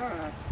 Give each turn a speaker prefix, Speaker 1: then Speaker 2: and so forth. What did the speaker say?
Speaker 1: Ah.